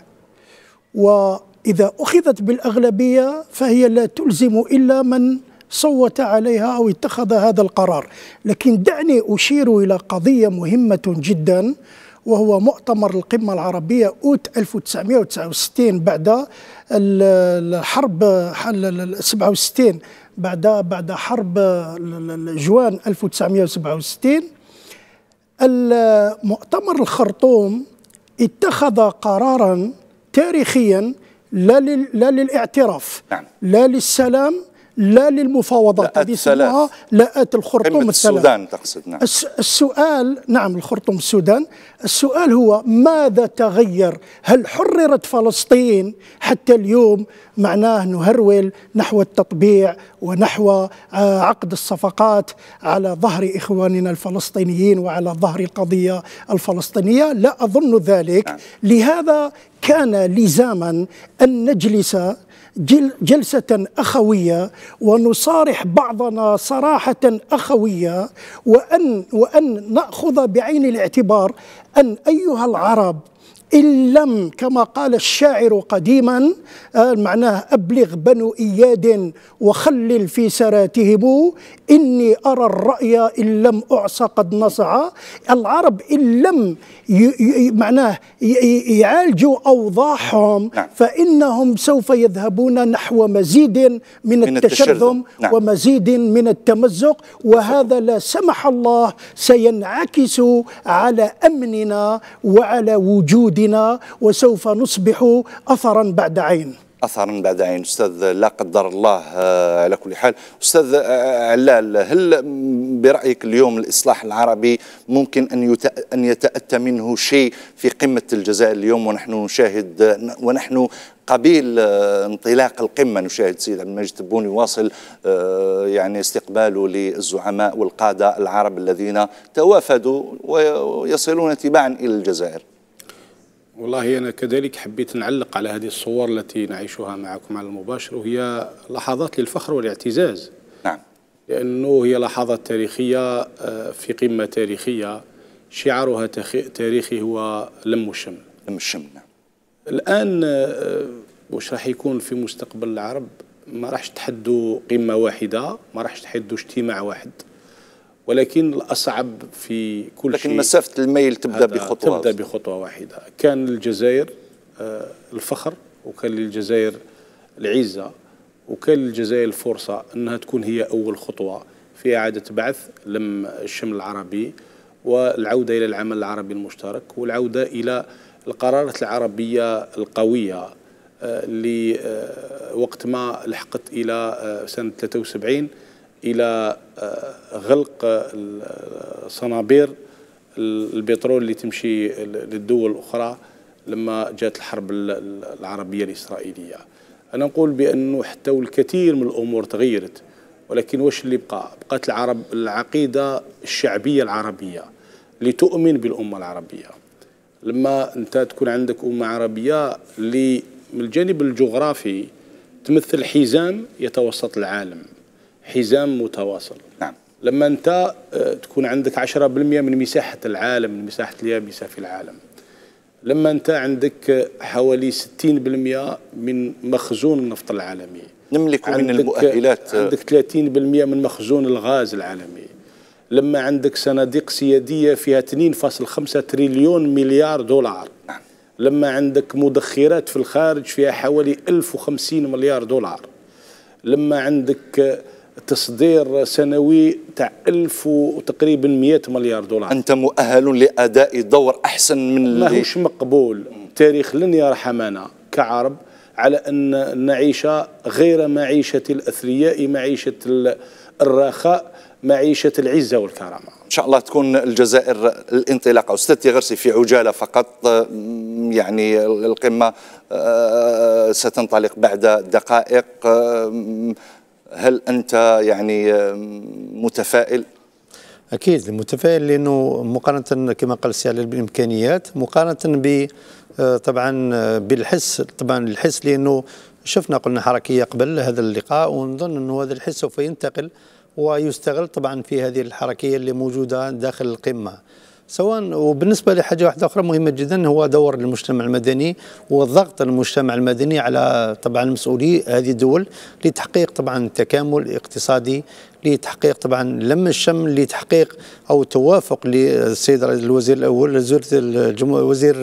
وإذا أخذت بالأغلبية فهي لا تلزم إلا من صوت عليها أو اتخذ هذا القرار. لكن دعني أشير إلى قضية مهمة جدا وهو مؤتمر القمة العربية أوت 1969 بعد الحرب 67 بعد بعد حرب جوان 1967 المؤتمر الخرطوم اتخذ قرارا تاريخيا لا لا للاعتراف نعم. لا للسلام لا للمفاوضات. هذه يسموها لاءات الخرطوم الثلاث. السودان تقصد نعم. السؤال نعم الخرطوم السودان. السؤال هو ماذا تغير؟ هل حررت فلسطين حتى اليوم؟ معناه نهرول نحو التطبيع ونحو آه، عقد الصفقات على ظهر إخواننا الفلسطينيين وعلى ظهر القضية الفلسطينية. لا أظن ذلك. نعم. لهذا كان لزاما أن نجلس جل جلسة أخوية ونصارح بعضنا صراحة أخوية وأن وأن نأخذ بعين الاعتبار أن أيها العرب إن لم كما قال الشاعر قديما آه، معناه أبلغ بنو إياد وخلل في سراتهم إني أرى الرأي إن لم أعصى قد نصع العرب إن لم معناه يعالجوا أوضاعهم نعم. فإنهم سوف يذهبون نحو مزيد من, من التشرذم نعم. ومزيد من التمزق وهذا لا سمح الله سينعكس على أمننا وعلى وجودنا وسوف نصبح أثرا بعد عين اثرا بعد عين أستاذ لا قدر الله آه، على كل حال. أستاذ آه، علال هل برأيك اليوم الإصلاح العربي ممكن أن أن يتأتى منه شيء في قمة الجزائر اليوم؟ ونحن نشاهد ونحن قبيل آه، انطلاق القمة نشاهد سيد عبد المجيد تبوني واصل يعني استقباله للزعماء والقادة العرب الذين توافدوا ويصلون تباعا إلى الجزائر. والله أنا كذلك حبيت نعلق على هذه الصور التي نعيشها معكم على المباشر وهي لحظات للفخر والاعتزاز. نعم. لأنه هي لحظات تاريخية آه، في قمة تاريخية. شعارها تاريخي هو لم الشمل لم الشمل نعم. الآن آه، وش راح يكون في مستقبل العرب؟ ما راحش تحدوا قمة واحدة ما راحش تحدوا اجتماع واحد. ولكن الأصعب في كل لكن شيء مسافة الميل تبدأ بخطوة تبدأ بخطوة واحدة. كان للجزائر آه، الفخر وكان للجزائر العزة وكان للجزائر الفرصة أنها تكون هي أول خطوة في إعادة بعث لم الشمل العربي والعودة إلى العمل العربي المشترك والعودة إلى القرارات العربية القوية اللي آه، وقت ما لحقت إلى آه، سنة 73 إلى آه، غلق صنابير البترول اللي تمشي للدول الأخرى لما جاءت الحرب العربية الإسرائيلية. أنا نقول بأنه حتى الكثير من الأمور تغيرت ولكن واش اللي بقى؟ بقات العرب العقيدة الشعبية العربية اللي تؤمن بالأمة العربية. لما أنت تكون عندك أمة عربية اللي من الجانب الجغرافي تمثل حزام يتوسط العالم. حزام متواصل. نعم. لما انت آه، تكون عندك 10% من مساحة العالم من مساحة اليابسه في العالم. لما انت عندك حوالي 60% من مخزون النفط العالمي. نملك من المؤهلات. عندك 30% من مخزون الغاز العالمي. لما عندك صناديق سيادية فيها 2.5 تريليون مليار دولار. نعم. لما عندك مدخرات في الخارج فيها حوالي 1050 مليار دولار. لما عندك تصدير سنوي تاع 1000 وتقريبا 100 مليار دولار. أنت مؤهل لأداء دور أحسن من ماهوش مقبول. التاريخ لن يرحمنا كعرب على أن نعيش غير معيشة الأثرياء معيشة الرخاء معيشة العزة والكرامة. إن شاء الله تكون الجزائر الانطلاقه أستاذ تيغرسي في عجالة فقط يعني القمة آه، ستنطلق بعد دقائق هل أنت يعني متفائل؟ أكيد متفائل لأنه مقارنة كما قال السي علي بالإمكانيات مقارنة ب آه، طبعا آه، بالحس طبعا الحس لأنه شفنا قلنا حركية قبل هذا اللقاء ونظن أنه هذا الحس سوف ينتقل ويستغل طبعا في هذه الحركية اللي موجودة داخل القمة سواء وبالنسبة لحاجة واحدة أخرى مهمة جدا هو دور المجتمع المدني والضغط المجتمع المدني على طبعا مسؤولي هذه الدول لتحقيق طبعا تكامل اقتصادي لتحقيق طبعا لم الشمل لتحقيق أو توافق للسيد الوزير الأول وزير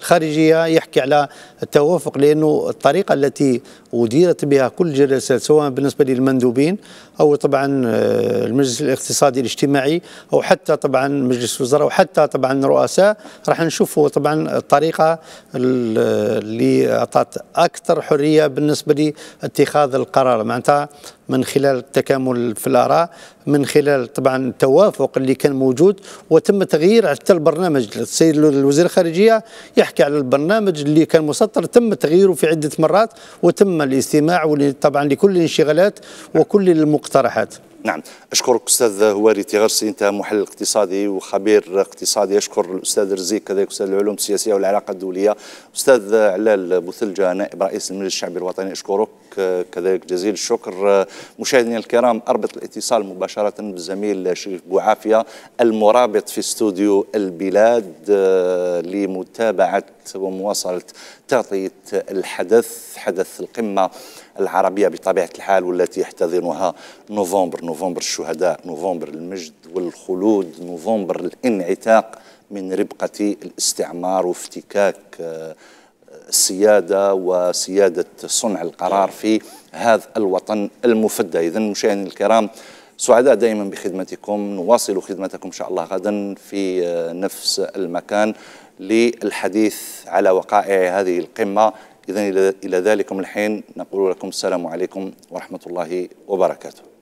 الخارجية يحكي على التوافق لأنه الطريقة التي أديرت بها كل الجلسات سواء بالنسبة للمندوبين أو طبعا آه، المجلس الاقتصادي الاجتماعي أو حتى طبعا مجلس الوزراء وحتى طبعا الرؤساء راح نشوفوا طبعا الطريقة اللي أعطت أكثر حرية بالنسبة لاتخاذ القرار. معناتها من خلال التكامل في الآراء من خلال طبعا التوافق اللي كان موجود وتم تغيير حتى البرنامج. السيد الوزير الخارجية يحكي على البرنامج اللي كان مسطر. تم تغييره في عدة مرات وتم الاستماع طبعا لكل الانشغالات وكل المقترحات. نعم. أشكرك أستاذ هواري تيغرسي أنت محلل اقتصادي وخبير اقتصادي. أشكر الأستاذ رزيق كذلك أستاذ العلوم السياسية والعلاقة الدولية. أستاذ علال بوثلجة نائب رئيس المجلس الشعبي الوطني. أشكرك كذلك جزيل الشكر. مشاهدينا الكرام أربط الاتصال مباشرة بالزميل شريف بوعافية المرابط في استوديو البلاد لمتابعة ومواصلة تغطية الحدث حدث القمة العربية بطبيعة الحال والتي يحتضنها نوفمبر. نوفمبر الشهداء نوفمبر المجد والخلود نوفمبر الانعتاق من ربقة الاستعمار وافتكاك آه، السيادة وسيادة صنع القرار في هذا الوطن المفدى. إذا مشاهدينا الكرام سعداء دائما بخدمتكم. نواصل خدمتكم إن شاء الله غدا في آه، نفس المكان للحديث على وقائع هذه القمة. إذا إلى ذلكم الحين. نقول لكم السلام عليكم ورحمة الله وبركاته.